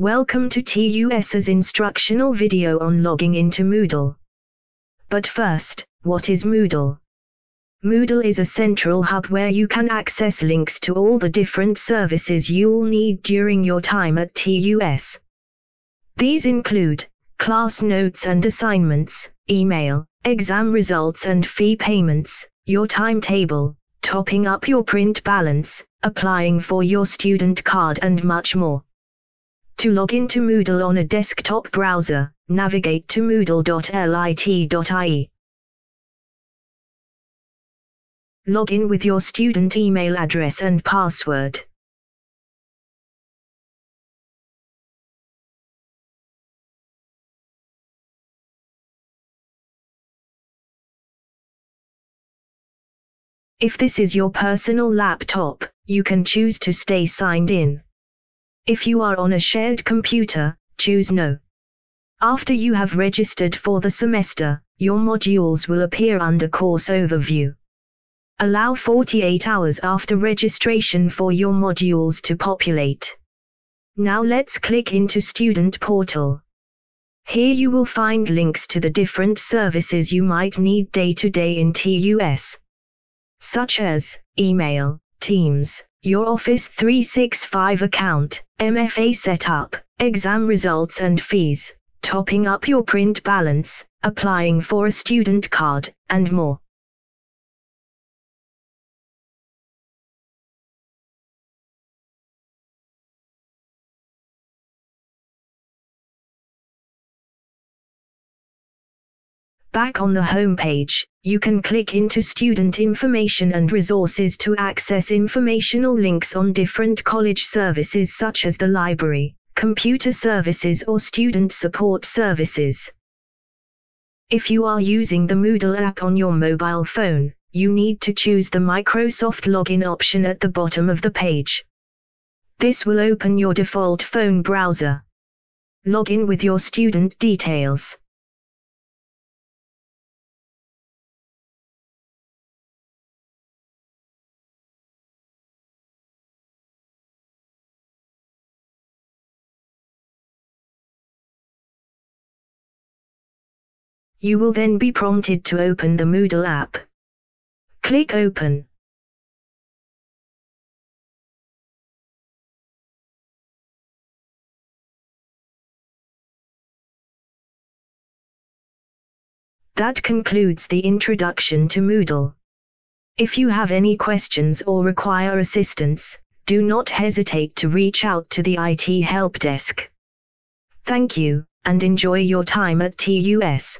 Welcome to TUS's instructional video on logging into Moodle. But first, what is Moodle? Moodle is a central hub where you can access links to all the different services you'll need during your time at TUS. These include class notes and assignments, email, exam results and fee payments, your timetable, topping up your print balance, applying for your student card and much more. To log into Moodle on a desktop browser, navigate to moodle.lit.ie. Log in with your student email address and password. If this is your personal laptop, you can choose to stay signed in. If you are on a shared computer, choose No. After you have registered for the semester, your modules will appear under Course Overview. Allow 48 hours after registration for your modules to populate. Now let's click into Student Portal. Here you will find links to the different services you might need day to day in TUS such as email, Teams, your Office 365 account, MFA setup, exam results and fees, topping up your print balance, applying for a student card, and more. Back on the home page, you can click into student information and resources to access informational links on different college services such as the library, computer services or student support services. If you are using the Moodle app on your mobile phone, you need to choose the Microsoft Login option at the bottom of the page. This will open your default phone browser. Log in with your student details. You will then be prompted to open the Moodle app. Click Open. That concludes the introduction to Moodle. If you have any questions or require assistance, do not hesitate to reach out to the IT help desk. Thank you, and enjoy your time at TUS.